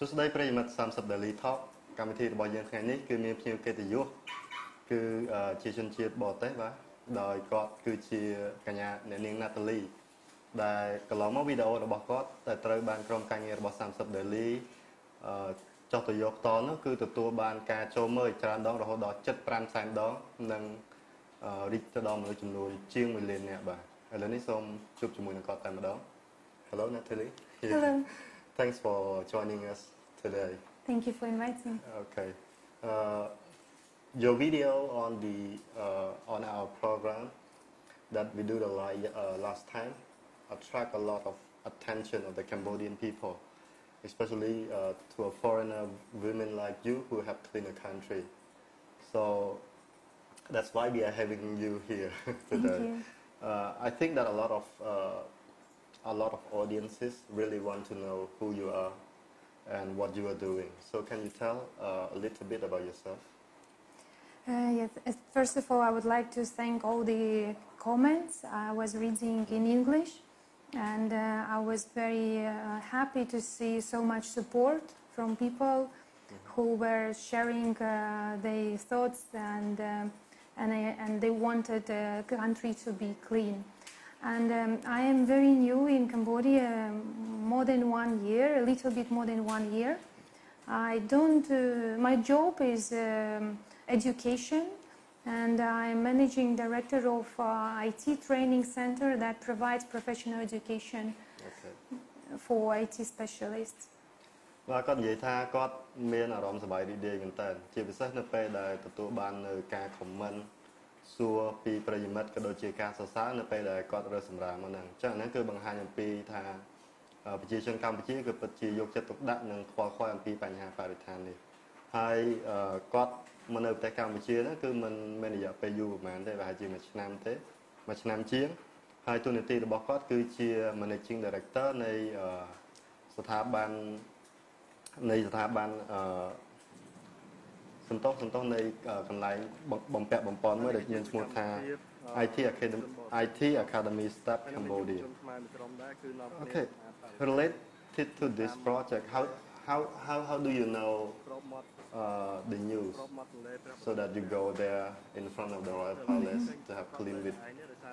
សួស្តីប្រិយមិត្ត30 Daily Talk កម្មវិធីរបស់យើងថ្ងៃនេះគឺមានភ្ញៀវកិត្តិយសគឺជាជនជាតិបរទេសបាទដោយគាត់គឺជាកញ្ញាអ្នកនាង Natalie ដែលកន្លងមកវីដេអូរបស់គាត់តែត្រូវបានក្រុមការងាររបស់30 Daily អឺចោះទៅយកតនោះគឺទទួលបានការចូលមើលច្រើនដងរហូតដល់75សែនដងនិងរីកទៅដល់មនុស្សចំនួនជាង1លាននាក់បាទឥឡូវនេះសូមជួបជាមួយនឹងគាត់តែម្ដង Hello Natalie Hello Thanks for joining us today Thank you for inviting me. Okay uh, your video on the uh, on our program that we do the live uh, last time attract a lot of attention of the Cambodian people especially uh, to a foreigner women like you who have cleaned a country. So that's why we are having you here today. You. Uh, I think that a lot of uh, a lot of audiences really want to know who you are and what you are doing. So can you tell uh, a little bit about yourself? Uh, yes. First of all, I would like to thank all the comments I was reading in English and uh, I was very uh, happy to see so much support from people who were sharing uh, their thoughts and and, I, and they wanted the country to be clean. And um, I am very new in Cambodia, more than one year, a little bit more than one year. I don't. my job is um, education and I'm managing director of uh, IT training center that provides professional education Okay. for IT specialists. បាទគាត់និយាយថាគាត់មានអារម្មណ៍សប្បាយរីករាយមែនតើជាពិសេសនៅពេលដែលទទួលបាននៅការ comment សួរពីប្រិយមិត្តក៏ដូចជាការសរសើរនៅពេលដែលគាត់រើសសម្រាមមកហ្នឹងអញ្ចឹងហ្នឹងគឺបង្ហាញអំពីថាប្រជាជនកម្ពុជាគឺពិតជាយកចិត្តទុកដាក់និងខ្វល់ខ្វាយអំពីបញ្ហាបរិស្ថាននេះហើយគាត់មកនៅប្រទេសកម្ពុជាហ្នឹងគឺมันមានរយៈពេលយូរប្រហែលទេប្រហែលជាមួយឆ្នាំទេមួយឆ្នាំជាងហើយទូនាទីរបស់គាត់គឺជា Managing Director នៃស្ថាប័ននៃស្ថាប័នអឺ សន្តោសសន្តោសនៃកន្លែងបំពាក់បំពន់មួយដែលមានឈ្មោះថា IT Academy IT Academy Staff Cambodia Okay related to this project how how how how do you know uh, the news so that you go there in front of the royal palace to have clean with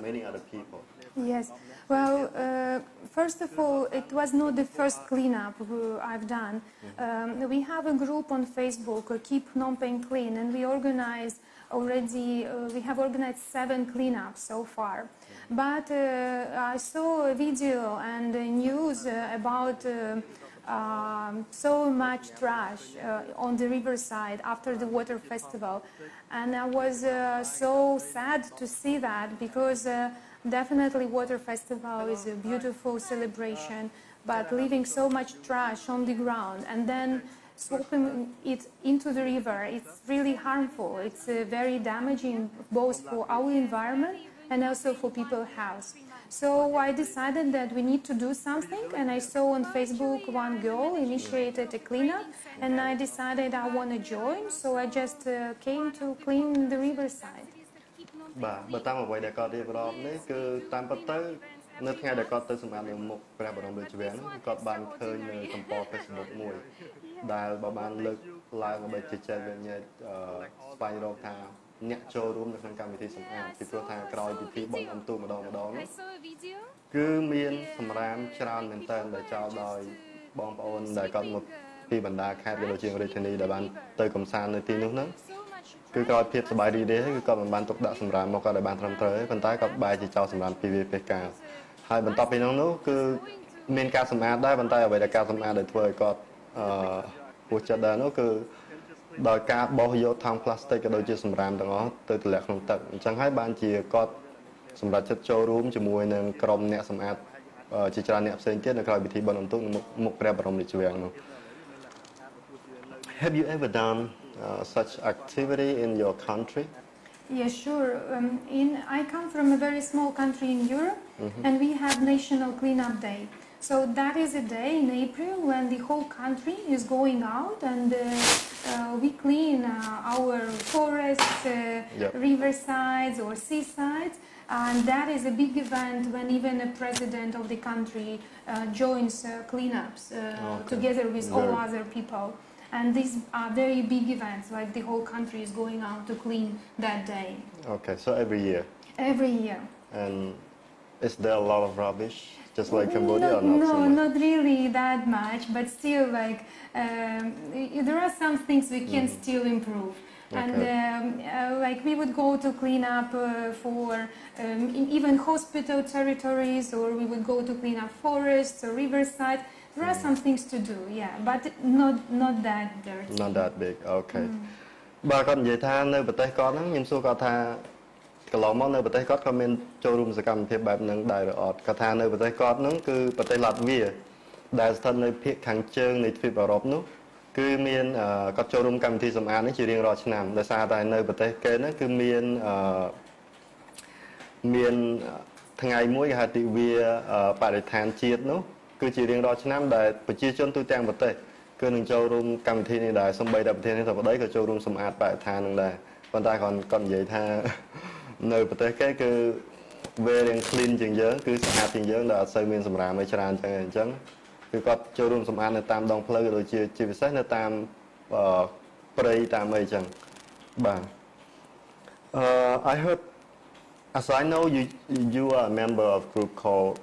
many other people Yes. Well, uh, first of all, it was not the first cleanup I've done. Um, we have a group on Facebook, uh, Keep Phnom Penh Clean, and we organized already, uh, we have organized seven cleanups so far. But uh, I saw a video and a news uh, about uh, um, so much trash uh, on the riverside after the water festival. And I was uh, so sad to see that because uh, definitely water festival is a beautiful celebration, but leaving so much trash on the ground and then swapping it into the river, it's really harmful. It's uh, very damaging both for our environment and also for people's health. So I decided that we need to do something, and I saw on Facebook one girl initiated a cleanup, and I decided I want to join. So I just uh, came to clean the riverside. បាទបើតាមអ្វីដែលគាត់រៀបរាប់នេះគឺតាមពិតទៅនៅថ្ងៃដែលគាត់ទៅសម្អាតនៅមុខព្រះបរមរាជវាំងហ្នឹងគាត់បានឃើញនៅទំព័រ Facebook មួយដែលបើបានលើកឡើងដើម្បីជជែកវិញ្ញាស្វែងរកថា អ្នកចូលរួមនៅក្នុងកម្មវិធីសម្អាតពីព្រោះថាក្រោយពិធីបុណ្យអុំទូកម្ដងម្ដងនោះគឺមានសម្រាមច្រើនមែនតើដែលចោលដោយបងប្អូនដែលគាត់មកពីបណ្ដាខេត្តក៏ដូចជារាជធានីដែលបានទៅកំសាន្តនៅទីនោះហ្នឹងគឺក្រោយភាពសប្បាយរីករាយគឺគាត់មិនបានទុកដាក់សម្រាមមកគាត់ឲ្យបានត្រឹមត្រូវទេប៉ុន្តែគាត់បែរជាចោលសម្រាមពីវាពេលកាលហើយបន្ទាប់ពីនោះនោះគឺមានការសម្អាតដែរប៉ុន្តែអ្វីដែលការសម្អាតដែលធ្វើឲ្យគាត់អឺពោះចិត្តដែរនោះគឺ ដោយការបោះយកថង់ផ្លាស្ទិកក៏ដូចជាសម្រាមទាំងអស់ទៅទម្លាក់ក្នុងទឹកអញ្ចឹងហើយបានជាគាត់សម្រាប់ចិត្តចូលរួមជាមួយនឹងក្រុមអ្នកសម្អាតជាច្រើនអ្នកផ្សេងទៀតនៅក្រៅពិធីបុណ្យអន្ទុកមុខមុខព្រះបរមរាជវាំងនោះ Have you ever done uh, such activity in your country? Yes, sure. Um, in I come from a very small country in Europe, and we have National Cleanup Day. So that is a day in April when the whole country is going out and uh, uh, we clean uh, our forests, Yep. riversides or seasides. And that is a big event when even a president of the country uh, joins uh, cleanups uh, Okay. together with all other people. And these are very big events, like the whole country is going out to clean that day Okay, so every year. every year. And is there a lot of rubbish, just like Cambodia, no, or not no, so much? not really that much, but still, like um, y- there are some things we can Mm. still improve. And Okay. um, uh, like we would go to clean up uh, for um, in even hospital territories, or we would go to clean up forests or riverside. There are Mm. some things to do, yeah, but not not that dirty. Not that big. Okay. อืม បាទគាត់និយាយថានៅប្រទេសគាត់ហ្នឹងខ្ញុំសួរគាត់ថា កន្លងមកនៅប្រទេសគាត់ក៏មានចូលរួមសកម្មភាពបែបហ្នឹងដែរឬអត់គាត់ថានៅប្រទេសគាត់ហ្នឹងគឺប្រទេសឡាតវីដែលស្ថិតនៅភាគខាងជើងនៃទ្វីបអឺរ៉ុបនោះគឺមានអឺគាត់ចូលរួមកម្មវិធីសម្អាតនេះជារៀងរាល់ឆ្នាំដោយសារតែនៅប្រទេសគេហ្នឹងគឺមានអឺមានថ្ងៃមួយគេហៅទិវាអឺបរិស្ថានជាតិនោះគឺជារៀងរាល់ឆ្នាំដែលប្រជាជនទូទាំងប្រទេសគឺនឹងចូលរួមកម្មវិធីនេះដែរសម្បីតែប្រទេសនេះទៅប្តីក៏ចូលរួមសម្អាតបរិស្ថាននឹងដែរប៉ុន្តែគាត់គាត់និយាយថា នៅប្រទេសគេគឺវារៀង clean ជាងយើងគឺស្អាតជាងយើងដែលអត់សូវមានសម្រាមអីច្រើនចឹងអញ្ចឹងគឺគាត់ចូលរួមសម្អាតនៅតាមដងផ្លូវក៏ដូចជាជាពិសេសនៅតាមអឺព្រៃតាមអីចឹងបាទ Uh, I heard As I know, you you are a member of a group called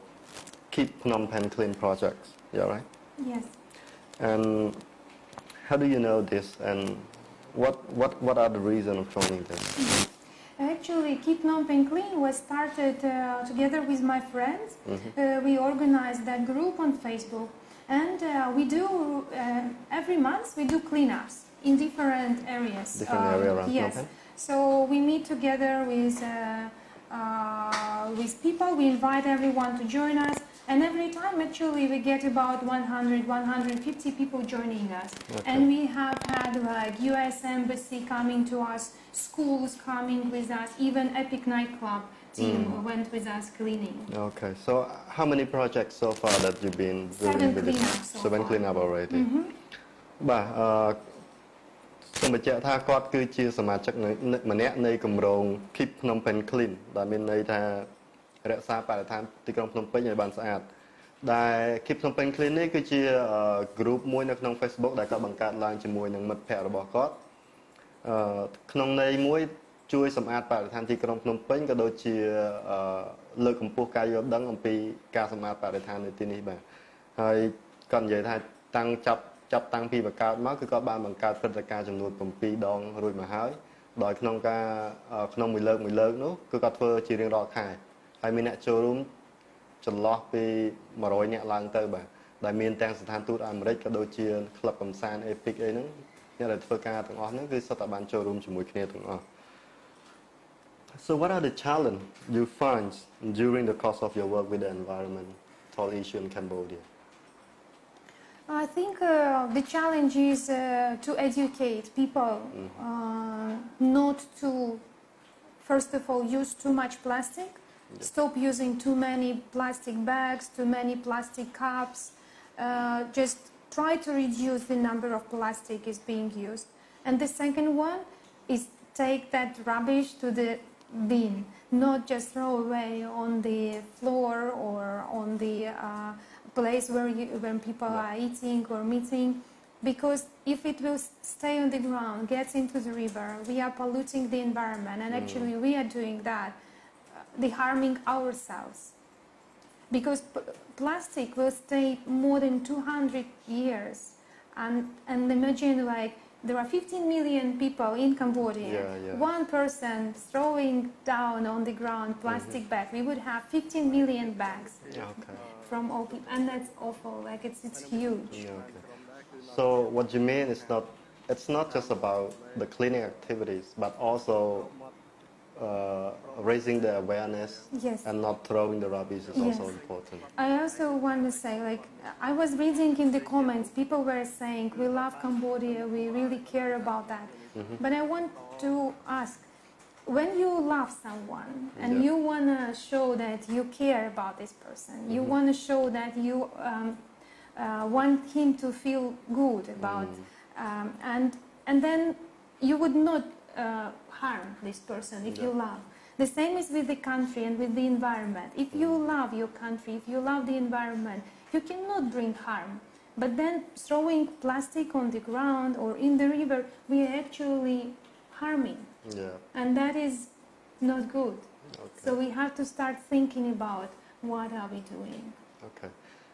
Keep Phnom Penh Clean Projects. Yeah, right. Yes. And how do you know this? And what what what are the reasons of joining this? Actually, Keep Phnom Penh Clean was started uh, together with my friends. Mhm. Uh, we organized that group on Facebook, and uh, we do uh, every month we do cleanups in different areas. Different area around Yes. So we meet together with uh, uh, with people. We invite everyone to join us, and every time actually we get about 100, 150 people joining us. Okay. And we have had like U.S. Embassy coming to us, schools coming with us, even Epic Nightclub team Mm. went with us cleaning. Okay. So how many projects so far that you've been Seven doing with this? cleanups so Seven far. cleanup already. Mhm. បាទអឺសូមបញ្ជាក់ថាគាត់គឺជាសមាជិកនៃម្នាក់នៃគម្រោង Keep Phnom Penh Clean ដែលមានន័យថា រក្សាបរិស្ថានទីក្រុងភ្នំពេញឲ្យបានស្អាតដែល Keep Phnom Penh Clean នេះគឺជាអឺ group មួយនៅក្នុង Facebook ដែលគាត់បង្កើតឡើងជាមួយនឹងមិត្តភ័ក្តិរបស់គាត់អឺក្នុងន័យមួយជួយសម្អាតបរិស្ថានទីក្រុងភ្នំពេញក៏ដូចជាអឺលើកកម្ពស់ការយល់ដឹងអំពីការសម្អាតបរិស្ថាននៅទីនេះបាទហើយគាត់និយាយថាតាំងចាប់ចាប់តាំងពីបង្កើតមកគឺគាត់បានបង្កើតព្រឹត្តិការណ៍ចំនួន7ដងរួចមកហើយដោយក្នុងការអឺក្នុងមួយលើកមួយលើកនោះគឺគាត់ធ្វើជារៀងរាល់ខែ ហើយមានអ្នកចូលរួមចន្លោះពី100នាក់ឡើងទៅបាទដែលមានទាំងស្ថានទូតអាមេរិកក៏ដូចជាក្លឹបកំសាន្ត Epic អីហ្នឹងអ្នកដែលធ្វើការទាំងអស់ហ្នឹងគឺសុទ្ធតែបានចូលរួមជាមួយគ្នាទាំងអស់ So what are the challenge you find during the course of your work with the environmental issue in Cambodia? I think uh, the challenge is uh, to educate people uh, not to, first of all, use too much plastic, stop using too many plastic bags, too many plastic cups, uh, just try to reduce the number of plastic is being used. And the second one is take that rubbish to the bin, not just throw away on the floor or on the uh, place where, you, when people are eating or meeting. Because if it will stay on the ground, gets into the river, we are polluting the environment, and actually we are doing that, the harming ourselves because p- plastic will stay more than 200 years and and imagine like there are 15 million people in cambodia Yeah, yeah. one person throwing down on the ground plastic mm-hmm. bag we would have 15 million bags Okay. from all people and that's awful like it's it's huge Yeah, okay. So what you mean is not it's not just about the cleaning activities, but also uh, raising the awareness yes and not throwing the rubbish is also important. I also want to say, like, I was reading in the comments, people were saying, we love Cambodia, we really care about that. But I want to ask, when you love someone and Yeah. you want to show that you care about this person, you want to show that you um, uh, want him to feel good about, um, and, and then you would not uh, harm this person if you Yeah. love. The same is with the country and with the environment. If you love your country, if you love the environment, you cannot bring harm. But then throwing plastic on the ground or in the river, we are actually harming. Yeah. And that is not good. Okay. So we have to start thinking about what are we doing. អូខេ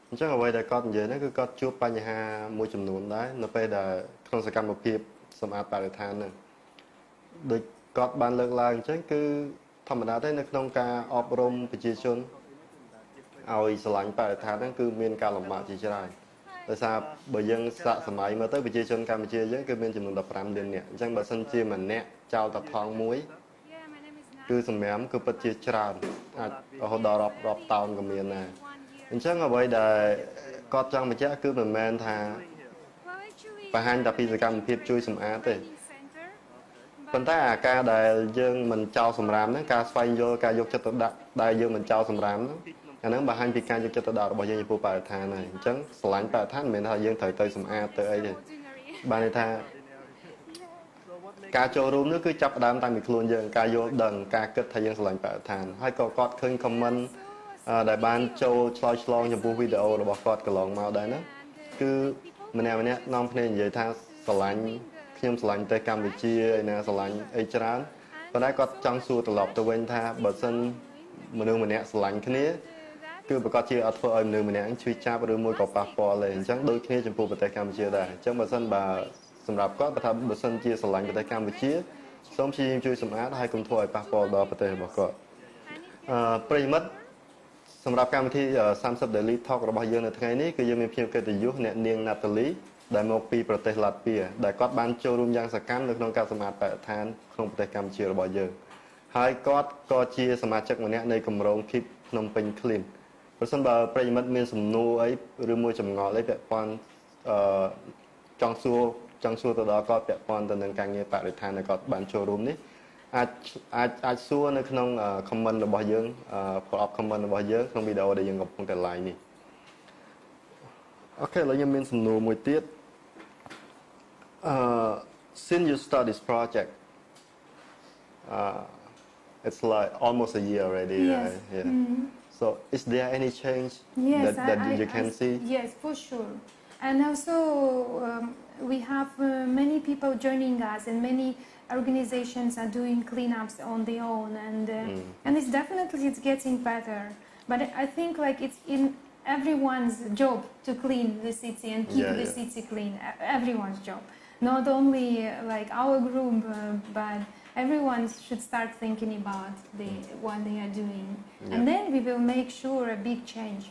អញ្ចឹងអ្វីដែលគាត់និយាយហ្នឹងគឺគាត់ជួបបញ្ហាមួយចំនួនដែរនៅពេលដែលក្នុងសកម្មភាពសម្អាតបរិស្ថានហ្នឹងដូច គាត់បានលើកឡើងអញ្ចឹងគឺធម្មតាទេនៅក្នុងការអប់រំប្រជាជនឲ្យស្រឡាញ់បរិស្ថានហ្នឹងគឺមានការលំបាកជាច្រើនដោយសារបើយើងសាកសម័យមើលទៅប្រជាជនកម្ពុជាយើងគឺមានចំនួន15លាននាក់អញ្ចឹងបើសិនជាម្នាក់ចោលតថងមួយគឺសម្រាមគឺពិតជាច្រើនអាចរហូតដល់រាប់រាប់តោនក៏មានដែរអញ្ចឹងអ្វីដែលគាត់ចង់បញ្ជាក់គឺមិនមែនថាបង្ហាញតែពីសកម្មភាពជួយសម្អាតទេ ប៉ុន្តែអាការដែលយើងមិនចោលសម្រាមហ្នឹងការស្វែងយល់ការយកចិត្តទុកដាក់ដែលយើងមិនចោលសម្រាមហ្នឹងអាហ្នឹងបង្ហាញពីការយកចិត្តទុកដាក់របស់យើងចំពោះបរិស្ថានហើយអញ្ចឹងស្រឡាញ់បរិស្ថានមិនមែនថាយើងត្រូវទៅសម្អាតទៅអីទេបានន័យថាការចូលរួមនោះគឺចាប់ផ្ដើមតាំងពីខ្លួនយើងការយល់ដឹងការគិតថាយើងស្រឡាញ់បរិស្ថានហើយក៏គាត់ឃើញ comment ដែលបានចូលឆ្លើយឆ្លងចំពោះវីដេអូរបស់គាត់កន្លងមកដែរណាគឺម្នាក់ម្នាក់នាំគ្នានិយាយថាស្រឡាញ់ ខ្ញុំស្រឡាញ់ប្រទេសកម្ពុជាឯណាស្រឡាញ់អីច្រើនប៉ុន្តែគាត់ចង់សួរត្រឡប់ទៅវិញថាបើសិនមនុស្សម្នាក់ស្រឡាញ់គ្នាគឺប្រកាសជាអត់ធ្វើឲ្យមនុស្សម្នាក់ឈឺចាប់ឬមួយក៏ប៉ះពាល់ទេអញ្ចឹងដូចគ្នាចំពោះប្រទេសកម្ពុជាដែរអញ្ចឹងបើសិនបើសម្រាប់គាត់គាត់ថាបើសិនជាស្រឡាញ់ប្រទេសកម្ពុជាសូមព្យាយាមជួយសម្អាតហើយកុំធ្វើឲ្យប៉ះពាល់ដល់ប្រទេសរបស់គាត់អឺប្រិមិត្តសម្រាប់កម្មវិធី30 Daily Talk របស់យើងនៅថ្ងៃនេះគឺយើងមានភ្ញៀវកិត្តិយសអ្នកនាង Natalie ដែលមកពីប្រទេសឡាតវៀដែលគាត់បានចូលរួមយ៉ាងសកម្មនៅក្នុងការសម្អាតបរិស្ថានក្នុងប្រទេសកម្ពុជារបស់យើងហើយគាត់ក៏ជាសមាជិកម្នាក់នៃគម្រោង Keep ភ្នំពេញ Clean ប្រសិនបើប្រិយមិត្តមានសំណួរអីឬមួយចម្ងល់អីពាក់ព័ន្ធអឺចង់សួរចង់សួរទៅដល់គាត់ពាក់ព័ន្ធទៅនឹងការងារបរិស្ថានដែលគាត់បានចូលរួមនេះអាចអាចអាចសួរនៅក្នុង comment របស់យើង follow up comment របស់យើងក្នុងវីដេអូដែលយើងកំពុងតែ live នេះអូខេឥឡូវខ្ញុំមានសំណួរមួយទៀត uh since you start this project uh it's like almost a year already Yes. right yeah Mhm. so is there any change Yes, that, that I, I, you can I- see Yes, for sure. And also, um, we have uh, many people joining us, and many organizations are doing cleanups on their own, and uh, Mm. and it's definitely it's getting better. But I think like it's in everyone's job to clean the city and keep Yeah, the yeah. city clean. Everyone's job, not only uh, like our group, uh, but everyone should start thinking about the what they are doing, Yeah. and then we will make sure a big change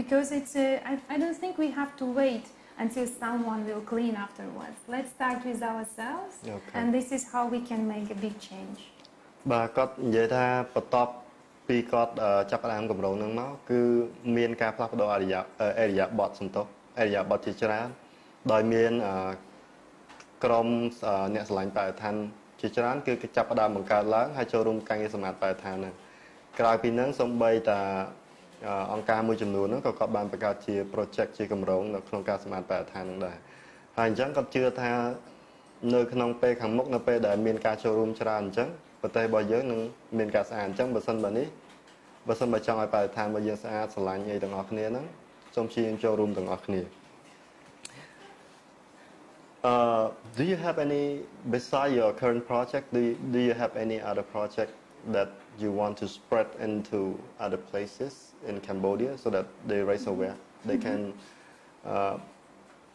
because it's a, I, I don't think we have to wait until someone will clean afterwards. Let's start with ourselves, Okay. and this is how we can make a big change. បាទគាត់និយាយថាបន្ទាប់ពីគាត់អឺចាប់ផ្ដើមកម្រោងហ្នឹងមកគឺមានការផ្លាស់ប្ដូរអរិយាអឺអរិយាប័ត្រសន្តោសអរិយាប័ត្រជាច្រើនដោយមានអឺ ក្រុមអឺអ្នកស្រឡាញ់បរិស្ថានជាច្រើនគឺគេចាប់ផ្ដើមបង្កើតឡើងហើយចូលរួមការងារសម្អាតបរិស្ថានហ្នឹងក្រៅពីហ្នឹងសូម្បីតាអឺអង្គការមួយចំនួនហ្នឹងក៏គាត់បានបង្កើតជា project ជាកម្រោងនៅក្នុងការសម្អាតបរិស្ថានហ្នឹងដែរហើយអញ្ចឹងគាត់ជឿថានៅក្នុងពេលខាងមុខនៅពេលដែលមានការចូលរួមច្រើនអញ្ចឹងប្រទេសរបស់យើងនឹងមានការស្អាតអញ្ចឹងបើសិនបើនេះបើសិនបើចង់ឲ្យបរិស្ថានរបស់យើងស្អាតស្រឡាញ់អីទាំងអស់គ្នាហ្នឹងសូមព្យាយាមចូលរួមទាំងអស់គ្នា Uh, do you have any beside your current project do you, do you have any other project that you want to spread into other places in Cambodia so that they raise aware they can uh,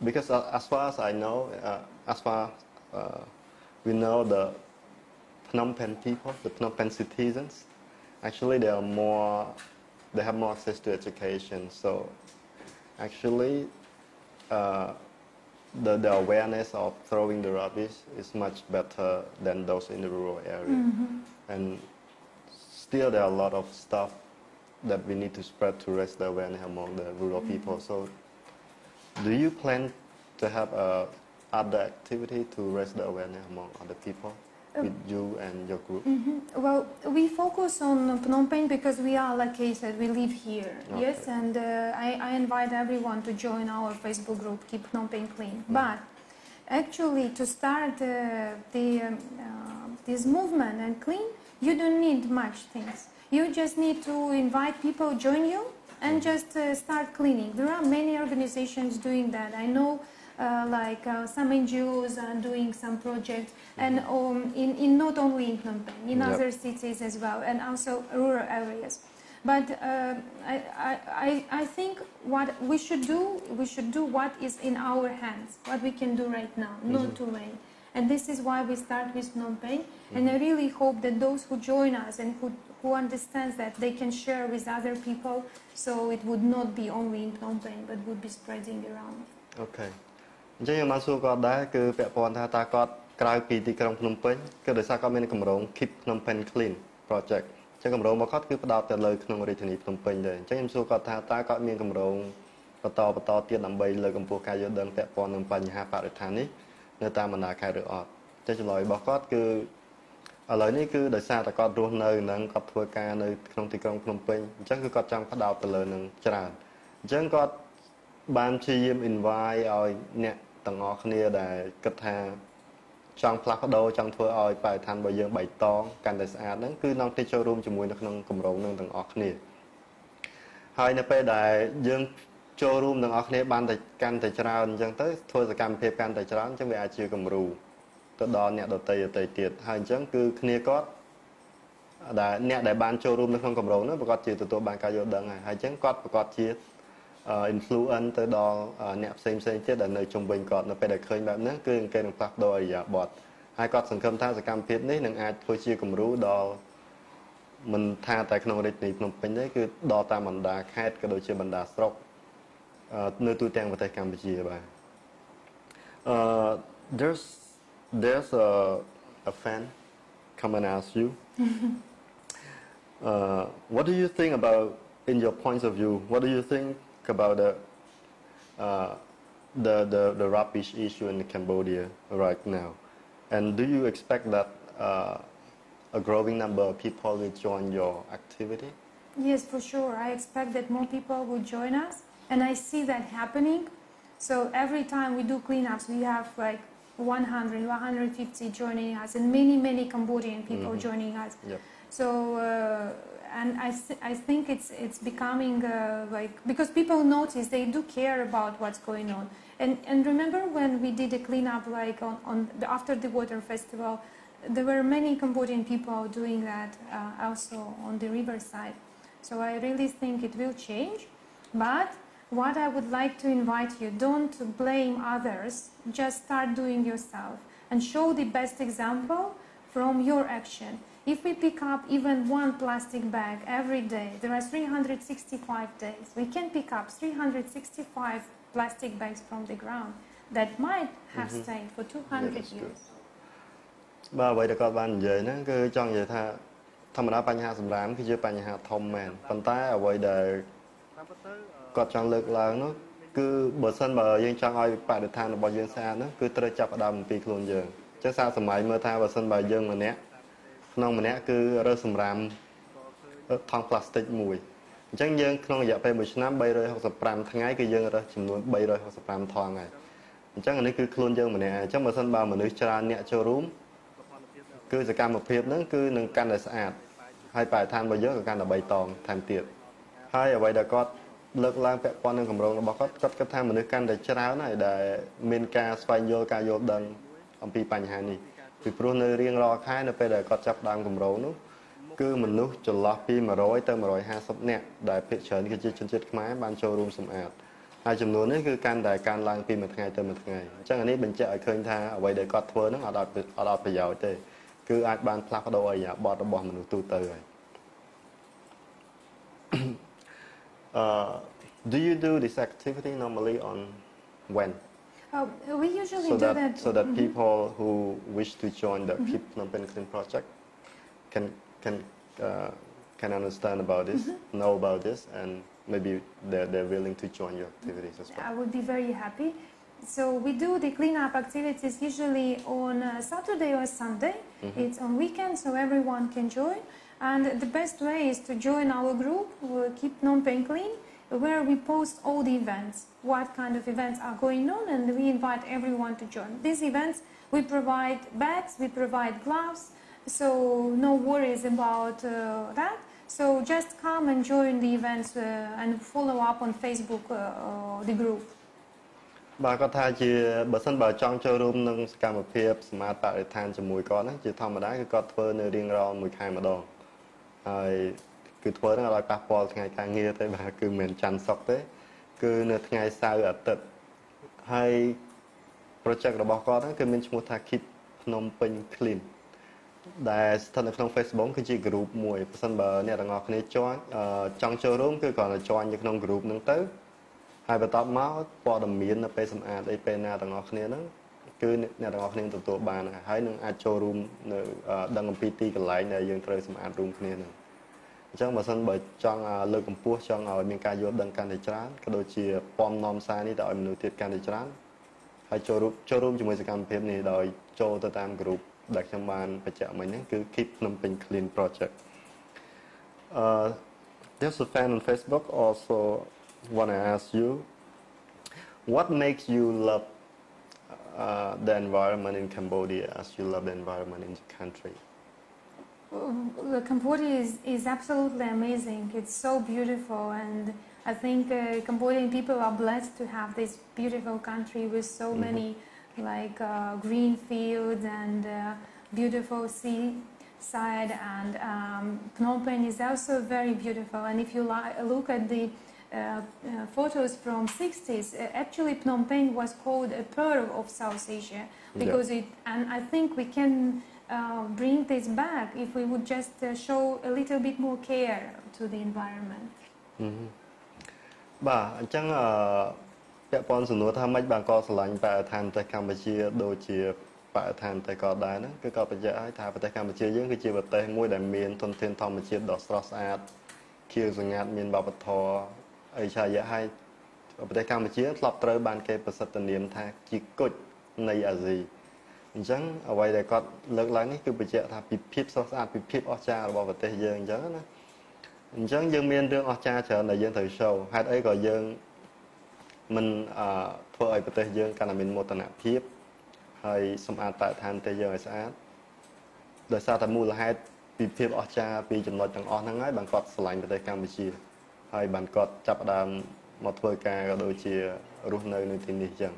because uh, as far as I know, uh, as far uh, we know the Phnom Penh people, the Phnom Penh citizens, actually they are more, they have more access to education. So actually, uh, the, the awareness of throwing the rubbish is much better than those in the rural area. And still there are a lot of stuff that we need to spread to raise the awareness among the rural people. So do you plan to have uh, other activity to raise the awareness among other people with you and your group? Mhm. Well, we focus on Phnom Penh because we are, like I said, we live here. Okay. Yes, and uh, I, I invite everyone to join our Facebook group, Keep Phnom Penh Clean. But actually, to start uh, the um, uh, this movement and clean, You don't need much things. You just need to invite people join you and just uh, start cleaning. There are many organizations doing that. I know uh, like uh, some NGOs are doing some projects and um, in, in not only in Phnom Penh, in Yep. other cities as well and also rural areas. But uh, I, I, I- think what we should do, we should do what is in our hands, what we can do right now, not to wait. And this is why we start with Phnom Penh. And I really hope that those who join us and who, who understands that they can share with other people, so it would not be only in Phnom Penh, but would be spreading around. អូខេ អញ្ចឹងខ្ញុំបានសួរគាត់ដែរគឺពាក់ព័ន្ធថាតើគាត់ក្រៅពីទីក្រុងភ្នំពេញគឺដោយសារគាត់មានកម្រង Keep Phnom Penh Clean Project អញ្ចឹងកម្រងរបស់គាត់គឺផ្ដោតទៅលើក្នុងរាជធានីភ្នំពេញដែរអញ្ចឹងខ្ញុំសួរគាត់ថាតើគាត់មានកម្រងបន្តបន្តទៀតដើម្បីលើកកម្ពស់ការយល់ដឹងពាក់ព័ន្ធនឹងបញ្ហាបរិស្ថាននេះនៅតាមបណ្ដាខេត្តឬអត់អញ្ចឹងចម្លើយរបស់គាត់គឺឥឡូវនេះគឺដោយសារតែគាត់រស់នៅនឹងគាត់ធ្វើការនៅក្នុងទីក្រុងភ្នំពេញអញ្ចឹងគឺគាត់ចង់ផ្ដោតទៅលើនឹងច្រើនអញ្ចឹងគាត់បានព្យាយាម invite ឲ្យអ្នក ទាំងអស់គ្នាដែលគិតថាចង់ផ្លាស់ប្ដូរចង់ធ្វើឲ្យបរិស្ថានរបស់យើងបៃតងកាន់តែស្អាតហ្នឹងគឺនាំទៅចូលរួមជាមួយនៅក្នុងគម្រោងនឹងទាំងអស់គ្នាហើយនៅពេលដែលយើងចូលរួមទាំងអស់គ្នាបានតែកាន់តែច្រើនអញ្ចឹងទៅធ្វើសកម្មភាពកាន់តែច្រើនអញ្ចឹងវាអាចជាគំរូទៅដល់អ្នកដតីដតីទៀតហើយអញ្ចឹងគឺគ្នាគាត់ដែលអ្នកដែលបានចូលរួមនៅក្នុងគម្រោងហ្នឹងប្រកាសជាទទួលបានការយល់ដឹងហើយហើយអញ្ចឹងគាត់ប្រកាសជាអឺ influence ទៅដល់អឺអ្នកផ្សេងផ្សេងទៀតដែលនៅជុំវិញគាត់នៅពេលដែលឃើញបែបហ្នឹងគឺគេនឹងផ្លាស់ប្ដូរអរិយាប័ត្រហើយគាត់សង្ឃឹមថាសកម្មភាពនេះនឹងអាចធ្វើជាគំរូដល់មិនថាតែក្នុងរាជធានីភ្នំពេញទេគឺដល់តាមបណ្ដាខេត្តក៏ដូចជាបណ្ដាស្រុកអឺនៅទូទាំងប្រទេសកម្ពុជាបាទអឺ there's there's a a fan come and ask you uh, what do you think about in your points of view what do you think about the uh, the, the the rubbish issue in Cambodia right now and do you expect that uh, a growing number of people will join your activity Yes, for sure. I expect that more people will join us, and I see that happening. So every time we do cleanups, we have like 100, 150 joining us, and many, many Cambodian people Mhm. joining us. Yep. So, uh, and I, I think it's it's becoming uh, like because people notice they do care about what's going on. And and remember when we did a cleanup like on, on the, after the water festival, there were many Cambodian people doing that uh, also on the riverside. So I really think it will change. But what I would like to invite you, don't blame others, just start doing yourself and show the best example from your action. If we pick up even one plastic bag every day, there are 365 days. We can pick up 365 plastic bags from the ground that might have Mhm. stayed for 200 Yeah, that's good. years. បាទអ្វីដែលគាត់បាននិយាយហ្នឹងគឺចង់និយាយថាធម្មតាបញ្ហាសម្រាមគឺជាបញ្ហាធំមែនប៉ុន្តែអ្វីដែលគាត់ចង់លើកឡើងនោះគឺបើសិនបើយើងចង់ឲ្យបរិស្ថានរបស់យើងស្អាតនោះគឺត្រូវចាប់ផ្ដើមអំពីខ្លួនយើងអញ្ចឹងសារសម័យមើលថាបើសិនបើយើងម្នាក់ ក្នុងម្នាក់គឺរើសសម្រាមថង់ផ្លាស្ទិកមួយអញ្ចឹងយើងក្នុងរយៈពេល1ឆ្នាំ365ថ្ងៃគឺយើងរើសចំនួន365ថង់ហើយអញ្ចឹងអានេះគឺខ្លួនយើងម្នាក់ហើយអញ្ចឹងបើសិនបើមនុស្សច្រើនអ្នកចូលរួមគឺសកម្មភាពហ្នឹងគឺនឹងកាន់តែស្អាតហើយបរិស្ថានរបស់យើងក៏កាន់តែបីតងថែមទៀតហើយអ្វីដែលគាត់លើកឡើងពាក់ព័ន្ធនឹងកម្រងរបស់គាត់គាត់គិតថាមនុស្សកាន់តែច្រើនហើយដែលមានការស្វែងយល់ការយល់ដឹងអំពីបញ្ហានេះ ពីព្រោះនៅរៀងរាល់ខែនៅពេលដែលគាត់ចាប់ផ្ដើមកម្រងនោះគឺមនុស្សចន្លោះពី100ទៅ150នាក់ដែលភាគច្រើនគឺជាជនជាតិខ្មែរបានចូលរួមសម្អាតហើយចំនួននេះគឺកាន់តែកើនឡើងពីមួយថ្ងៃទៅមួយថ្ងៃអញ្ចឹងអានេះបញ្ជាក់ឲ្យឃើញថាអ្វីដែលគាត់ធ្វើហ្នឹងអត់អត់អត់អត់ប្រយោជន៍ទេគឺអាចបានផ្លាស់ប្ដូរអរិយាប័ត្ររបស់មនុស្សទូទៅហើយ uh, do you do this activity normally on when Uh, we usually so do that, that. so that Mhm. people who wish to join the Keep Phnom Clean project can can uh, can understand about this know about this and maybe they're, they're willing to join your activities as well I would be very happy. So we do the cleanup activities usually on uh, Saturday or Sunday. Mhm. It's on weekends, so everyone can join. And the best way is to join our group, we'll keep Phnom Penh Clean, where we post all the events, what kind of events are going on, and we invite everyone to join. These events, we provide bags, we provide gloves, so no worries about uh, that. So just come and join the events uh, and follow up on Facebook uh, uh, the group. បាទគាត់ថាជាបើសិនបើចង់ចូលរួមនឹងសកម្មភាពសមាតបរិស្ថានជាមួយគាត់ហ្នឹងជាធម្មតាគឺគាត់ធ្វើនៅរៀងរាល់មួយខែម្ដងហើយ គឺធ្វើហ្នឹងឲ្យប៉ះពាល់ថ្ងៃការងារទេបាទគឺមិនមែនច័ន្ទសុក្រទេ គឺនៅថ្ងៃសៅរ៍អាទិត្យហើយ project របស់គាត់ហ្នឹងគឺមានឈ្មោះថា Keep ភ្នំពេញ Clean ដែលស្ថិតនៅក្នុង Facebook គឺជា group មួយបើសិនបើអ្នកទាំងអស់គ្នាចូលចង់ចូលរួមគឺគ្រាន់តែ join នៅក្នុង group ហ្នឹងទៅហើយបន្ទាប់មកព័ត៌មាននៅពេលសម្អាតអីពេលណាទាំងអស់គ្នាហ្នឹងគឺអ្នកទាំងអស់គ្នាទទួលបានហើយនឹងអាចចូលរួមនៅដឹងអំពីទីកន្លែងដែលយើងត្រូវសម្អាតរួមគ្នាហ្នឹង អញ្ចឹងបើសិនបើចង់លើកកម្ពស់ចង់ឲ្យមានការយល់ដឹងកាន់តែច្រើនក៏ដូចជាពំនាំសារនេះទៅឲ្យមនុស្សទៀតកាន់តែច្រើនហើយចូលរួមចូលរួមជាមួយសកម្មភាពនេះដោយចូលទៅតាម group ដែលខ្ញុំបានបញ្ជាក់មិញហ្នឹងគឺ Keep Phnom Penh Clean Project uh there's a fan on Facebook also want to ask you what makes you love uh, the environment in Cambodia as you love the environment in the country well, Cambodia is, is absolutely amazing. It's so beautiful, and I think uh, Cambodian people are blessed to have this beautiful country with so mm -hmm. many like uh, green fields and uh, beautiful seaside and um, Phnom Penh is also very beautiful and if you look at the uh, uh, photos from 60s uh, actually Phnom Penh was called a pearl of South Asia because yeah. it and I think we can uh, bring this back if we would just show a little bit more care to the environment mm -hmm. បាទអញ្ចឹងអឺពាក់ព័ន្ធសំណួរថាម៉េចបានក៏ឆ្លាញ់បរិស្ថានប្រទេសកម្ពុជាដូចជាបរិស្ថានប្រទេសក៏ដែរហ្នឹងគឺក៏បញ្ជាក់ឲ្យថាប្រទេសកម្ពុជាយើងគឺជាប្រទេសមួយដែលមានធនធានធម្មជាតិដ៏ស្រស់ស្អាតខៀវស្រងាត់មានវប្បធម៌អីឆាយៈហើយប្រទេសកម្ពុជាធ្លាប់ត្រូវបានគេប្រសិទ្ធនាមថាជាគុជនៃអាស៊ី អញ្ចឹងអ្វីដែលគាត់លើកឡើងនេះគឺបញ្ជាក់ថាពីភាពស្រស់ស្អាតពីភាពអស្ចារ្យរបស់ប្រទេសយើងអញ្ចឹងណាអញ្ចឹងយើងមានរឿងអស្ចារ្យច្រើនដែលយើងត្រូវ show ហេតុអីក៏យើងមិនធ្វើឲ្យប្រទេសយើងកាន់តែមានមោទនភាពហើយសម្អាតបរិស្ថានប្រទេសយើងឲ្យស្អាតដោយសារតែមូលហេតុពីភាពអស្ចារ្យពីចំណុចទាំងអស់ហ្នឹងហើយបានគាត់ឆ្លាញ់ប្រទេសកម្ពុជា ហើយបានគាត់ចាប់ផ្ដើមមកធ្វើការក៏ដូចជារស់នៅនៅទីនេះអញ្ចឹង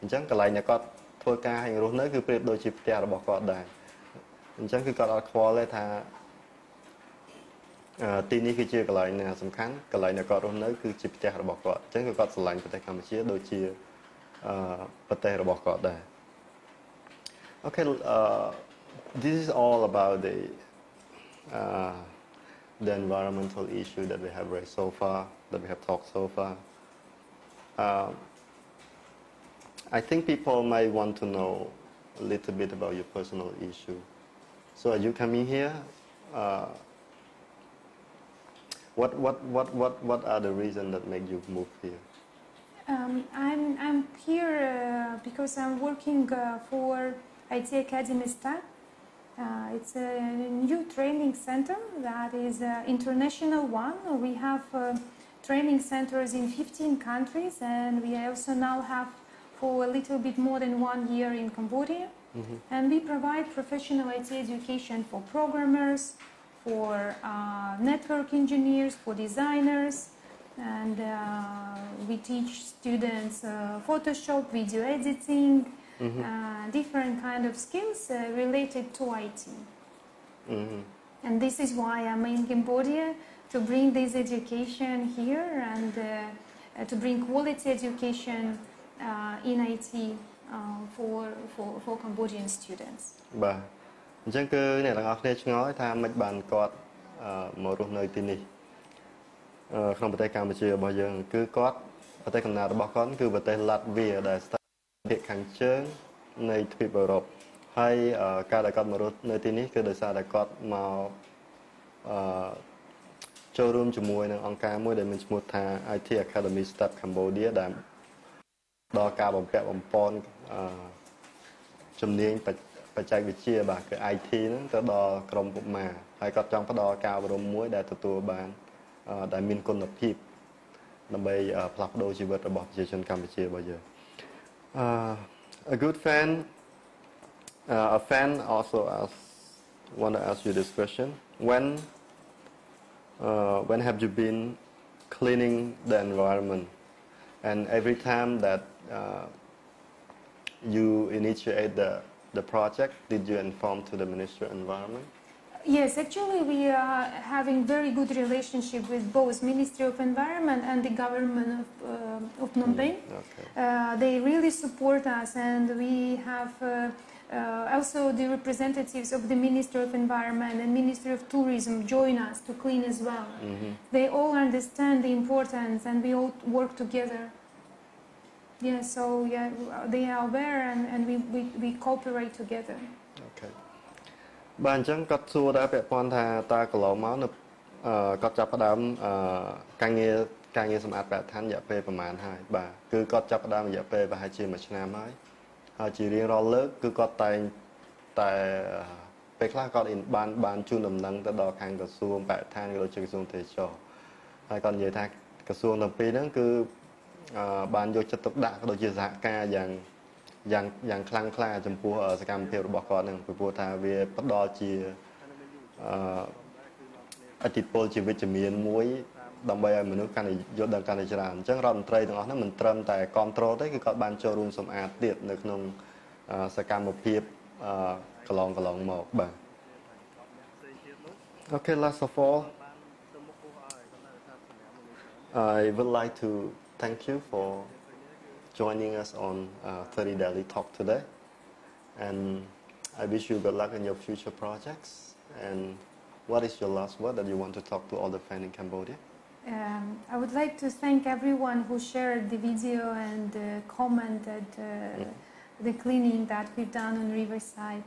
អញ្ចឹងកន្លែងដែលគាត់ ធ្វើការហើយរស់នៅគឺប្រៀបដូចជាផ្ទះរបស់គាត់ដែរអញ្ចឹងគឺគាត់អត់ខ្វល់ទេថាទីនេះគឺជាកន្លែងណាសំខាន់កន្លែងដែលគាត់រស់នៅគឺជាផ្ទះរបស់គាត់អញ្ចឹងគឺគាត់ស្រឡាញ់ប្រទេសកម្ពុជាដូចជាអឺប្រទេសរបស់គាត់ដែរ Okay uh this is all about the uh the environmental issue that we have raised so far that we have talked so far uh, I think people might want to know a little bit about your personal issue so are you coming here uh, what, what, what, what, what are the reasons that make you move here? Um, I'm, I'm here uh, because I'm working uh, for IT Academy Step. Uh, it's a new training center that is an international one. We have uh, training centers in 15 countries and we also now have for a little bit more than one year in Cambodia. Mm -hmm. And we provide professional IT education for programmers, for uh, network engineers, for designers, and uh, we teach students uh, Photoshop, video editing, mm-hmm. different kind of skills uh, related to IT. Mm-hmm. And this is why I'm in Cambodia to bring this education here and uh, to bring quality education in IT for, for, for Cambodian students. Bye. អញ្ចឹងគឺអ្នកទាំងអស់គ្នាឆ្ងល់ថាមិនបានគាត់មករស់នៅទីនេះក្នុងប្រទេសកម្ពុជារបស់យើង គឺគាត់ប្រទេសកំណើតរបស់គាត់គឺប្រទេសឡាត់វីដែលស្ថិតភាគខាងជើងនៃទ្វីបអឺរ៉ុបហើយការដែលគាត់មករស់នៅទីនេះគឺដោយសារតែគាត់មកអឺចូលរួមជាមួយនឹងអង្គការមួយដែលមានឈ្មោះថា IT Academy Step Cambodia ដែល ដល់ការបំពាក់បំពន់អឺជំនាញបច្ចេកបច្ចេកវិទ្យាបាទគឺ IT ហ្នឹងទៅដល់ក្រមពុកម៉ាហើយគាត់ចង់ផ្ដល់ការអប់រំមួយដែលទទួលបានដែលមានគុណភាពដើម្បីផ្លាស់ប្ដូរជីវិតរបស់ប្រជាជនកម្ពុជារបស់យើង Uh, a good fan uh, a fan also asked want to ask you this question. When uh, when have you been cleaning the environment? And every time that uh, you initiate the, the project, did you inform to the Ministry of Environment? Yes, actually we are having very good relationship with both Ministry of Environment and the government of, uh, of Phnom Penh. Mm, okay. Uh, they really support us and we have uh, uh, also the representatives of the Ministry of Environment and Ministry of Tourism join us to clean as well. Mhm. They all understand the importance and we all work together. Yeah, so yeah, they are aware and, and we, we, we cooperate together. Okay បាទអញ្ចឹងគាត់សួរដែរពាក់ព័ន្ធថាតើកន្លងមកនៅអឺគាត់ចាប់ផ្ដើមអឺការងារការងារសម្អាតបរិស្ថានរយៈពេលប្រហែលហើយបាទគឺគាត់ចាប់ផ្ដើមរយៈពេលប្រហែលជាមួយឆ្នាំហើយ ហើយជារៀងរាល់លើកគឺគាត់តែងតែពេលខ្លះគាត់បានបានជូនដំណឹងទៅដល់ខាងក្រសួងបរិស្ថានក៏ដូចជាក្រសួងទេសចរហើយគាត់និយាយថាក្រសួងទាំងពីរហ្នឹងគឺអឺបានយកចិត្តទុកដាក់ក៏ដូចជាសហការយ៉ាងយ៉ាងយ៉ាងខ្លាំងក្លាចំពោះសកម្មភាពរបស់គាត់នឹងពីព្រោះថាវាផ្ដល់ជាអឺអតិពលជាវិជ្ជមានមួយ ដើម្បីឲ្យមនុស្សកាន់តែយល់ដឹងកាន់តែច្រើនអញ្ចឹងរដ្ឋមន្ត្រីទាំងអស់ហ្នឹងមិនត្រឹមតែគ្រប់គ្រងទេគឺគាត់បានចូលរួមសម្អាតទៀតនៅក្នុងសកម្មភាពកន្លងកន្លងមកបាទ Okay last of all I would like to thank you for joining us on uh, 30 Daily Talk today. And I wish you good luck in your future projects. And what is your last word that you want to talk to all the fans in Cambodia? Um, I would like to thank everyone who shared the video and uh, commented uh, mm. the cleaning that we've done on Riverside.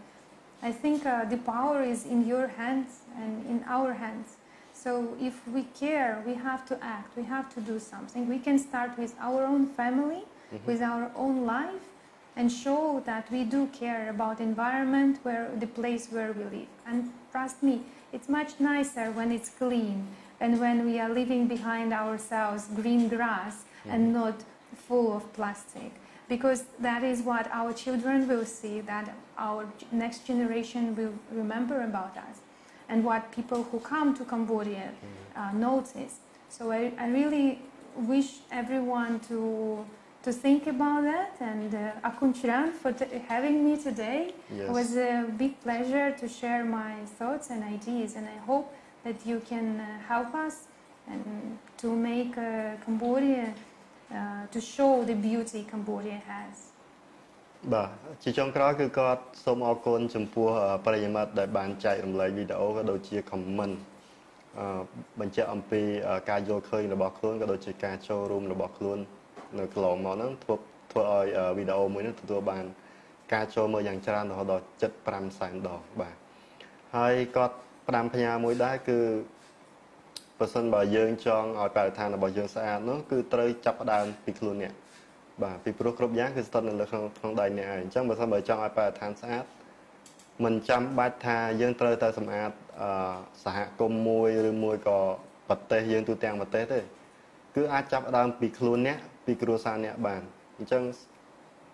I think uh, the power is in your hands and in our hands. So if we care, we have to act, we have to do something. We can start with our own family mm-hmm. with our own life and show that we do care about environment where the place where we live and trust me it's much nicer when it's clean and when we are leaving behind ourselves green grass mm-hmm. and not full of plastic because that is what our children will see that our next generation will remember about us and what people who come to cambodia mm-hmm. uh, notice so I, I really wish everyone to to think about that. And uh, Akun Chiran for having me today. Yes. It was a big pleasure to share my thoughts and ideas. And I hope that you can uh, help us and to make uh, Cambodia, uh, to show the beauty Cambodia has. បាទជាចុងក្រោយគឺគាត់សូមអរគុណចំពោះប្រិយមិត្តដែលបានចែករំលែកវីដេអូក៏ដូចជា comment បញ្ជាក់អំពីការយល់ឃើញរបស់ខ្លួនក៏ដូចជាការចូលរួមរបស់ខ្លួននៅកន្លងមកហ្នឹងធ្វើធ្វើឲ្យវីដេអូមួយនេះទទួលបាន ការចូលមើលយ៉ាងច្រើនរហូតដល់75សែនដងបាទហើយគាត់ ផ្ដាំផ្ញើមួយដែរគឺបើសិនបើយើងចង់ឲ្យបរិស្ថានរបស់យើងស្អាតនោះគឺត្រូវចាប់ផ្ដើមពីខ្លួនអ្នកបាទពីព្រោះគ្រប់យ៉ាងគឺស្ថិតនៅលើក្នុងក្នុងដៃអ្នកឯងអញ្ចឹងបើសិនបើចង់ឲ្យបរិស្ថានស្អាតមិនចាំបាច់ថាយើងត្រូវតែសម្អាតអឺសហគមន៍មួយឬមួយក៏ប្រទេសយើងទូទាំងប្រទេសទេគឺអាចចាប់ដើមពីខ្លួនអ្នកពីគ្រួសារអ្នកបានអញ្ចឹង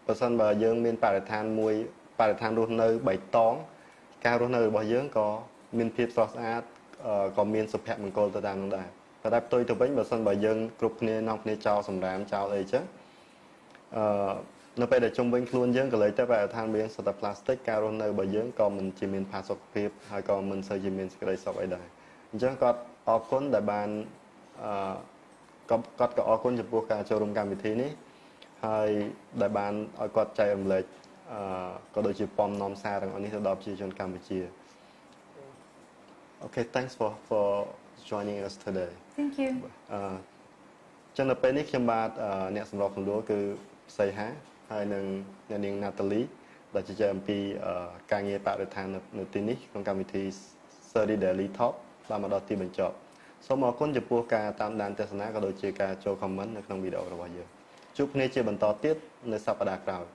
បើសិនបើយើងមានបរិស្ថានមួយបរិស្ថានរស់នៅបៃតងការរស់នៅរបស់យើងក៏ មានភាពស្រស់ស្អាតក៏មានសុភមង្គលទៅតាមនឹងដែរប៉ុន្តែផ្ទុយទៅវិញបើសិនបើយើងគ្រប់គ្នានាំគ្នាចោលសម្រាមចោលអីចឹងអឺនៅពេលដែលជុំវិញខ្លួនយើងក៏លើតែបរិស្ថានមានសត្វផ្លាស្ទិកការរស់នៅរបស់យើងក៏មិនជាមានផាសុកភាពហើយក៏មិនសូវជាមានសេចក្តីសុខអីដែរអញ្ចឹងគាត់អរគុណដែលបានអឺគាត់ក៏អរគុណចំពោះការចូលរួមកម្មវិធីនេះហើយដែលបានឲ្យគាត់ចែករំលែកអឺក៏ដូចជាពំនាំសារទាំងអស់នេះទៅដល់ប្រជាជនកម្ពុជា Okay thanks for for joining us today Thank you អឺចឹងនៅពេលនេះខ្ញុំបាទអ្នកសម្របសម្រួលគឺផ្សៃហាហើយនឹងអ្នកនាង Natalie ដែលជជែកអំពីការងារបរិស្ថាននៅទីនេះក្នុងកម្មវិធី Study Daily Talk បានមកដល់ទីបញ្ចប់សូមអរគុណចំពោះការតាមដានទស្សនាក៏ដូចជាការចូល comment នៅក្នុងវីដេអូរបស់យើងជួបគ្នាជាបន្តទៀតនៅសប្តាហ៍ក្រោយ